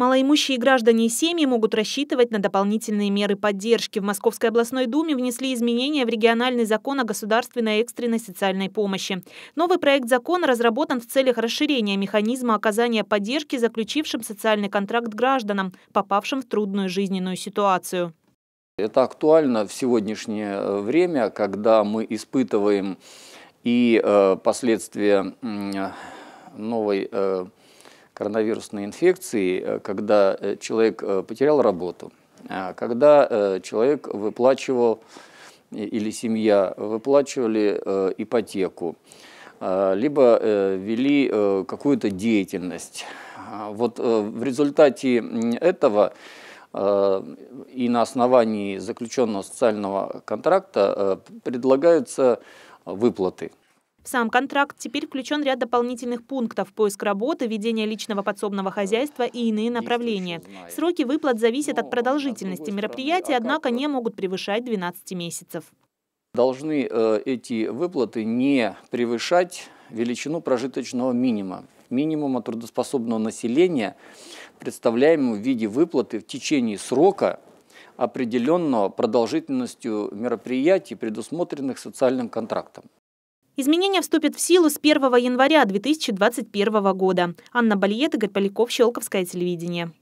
Малоимущие граждане и семьи могут рассчитывать на дополнительные меры поддержки. В Московской областной думе внесли изменения в региональный закон о государственной экстренной социальной помощи. Новый проект закона разработан в целях расширения механизма оказания поддержки заключившим социальный контракт гражданам, попавшим в трудную жизненную ситуацию. Это актуально в сегодняшнее э, время, когда мы испытываем и э, последствия новой э, коронавирусной инфекции, э, когда э, человек э, потерял работу, когда человек выплачивал или семья выплачивали ипотеку, либо вели какую-то деятельность. Вот в результате этого и на основании заключенного социального контракта предлагаются выплаты. Сам контракт теперь включен ряд дополнительных пунктов – поиск работы, ведение личного подсобного хозяйства и иные направления. Сроки выплат зависят от продолжительности мероприятия, однако не могут превышать 12 месяцев. Должны э, эти выплаты не превышать величину прожиточного минимума, минимума трудоспособного населения, представляемого в виде выплаты в течение срока, определенного продолжительностью мероприятий, предусмотренных социальным контрактом. Изменения вступят в силу с 1 января 2021 года. Анна Бальет, Игорь Поляков, Щелковское телевидение.